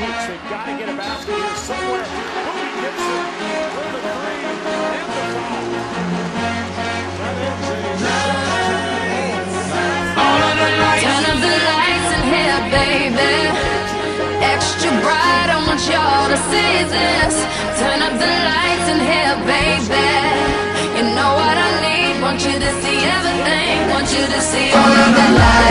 hooks. They've got to get a basket here somewhere. Boobie Gibson for the three and the foul. That ends a Turn up the lights in here, baby. Extra bright, I want y'all to see this. Turn up the lights in here, baby. You know what I need. Want you to see everything. Want you to see all of the lights.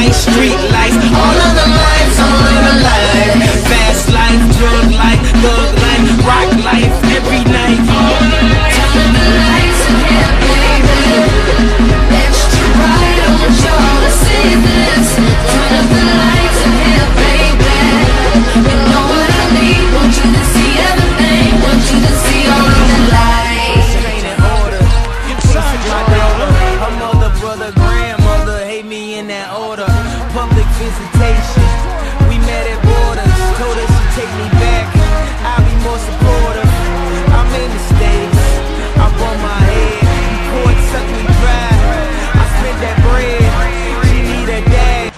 Strobe street lights. All of the lights, all of the lights. Fast life, drug life, thug life, rock life, every night. Turn the lights in here, baby. Extra bright, I want y'all to see this. Turn up the lights in here, baby. You know what I need. Want you to see everything. Want you to see all of the lights. Ain't in order. Inside my daughter, her mother, brother, grandmother hate me in that order. Public visitation, we met at borders. Told her she'd take me back, I'll be more supportive. I made mistakes, I bumped my head. Court sucked me dry. I spent that bread, she need a dad.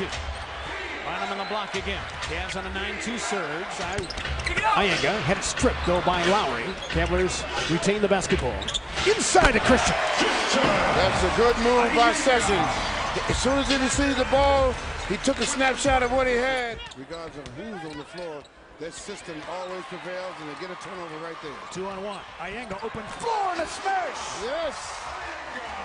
Bynum on the block again. Cavs on a 9-2 surge. I- Eyenga had it stripped though by Lowry. Cavaliers retain the basketball. Inside to Christian. That's a good move by Sessions. As soon as he received the ball, he took a snapshot of what he had. Regardless of who's on the floor, that system always prevails, and they get a turnover right there. Two on one. Eyenga open floor and a smash. Yes.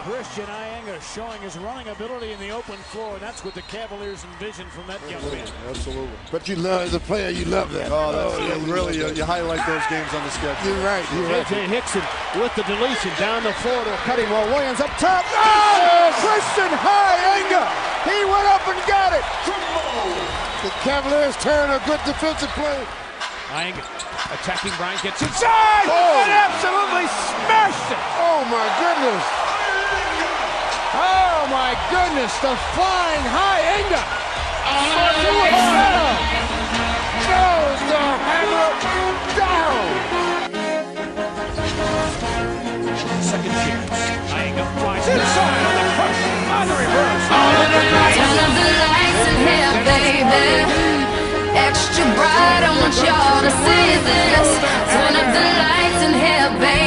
Christian Eyenga showing his running ability in the open floor. And that's what the Cavaliers envisioned from that young man. Absolutely. But you love, as a player, you love that. Oh, that's oh, yeah, really you, you highlight those games on the schedule. You're right. You're right. JJ Hickson with the deletion down the floor to a cutting wall. Williams up top. Oh! Christian Eyenga. He went up and got it. The Cavaliers turn a good defensive play. Eyenga attacking Bryant gets inside Oh. and absolutely smashed it. Oh my goodness. Oh my goodness, the flying high Inga. Oh, Goes the hammer Y'all, to see this. Turn up the lights in here, baby.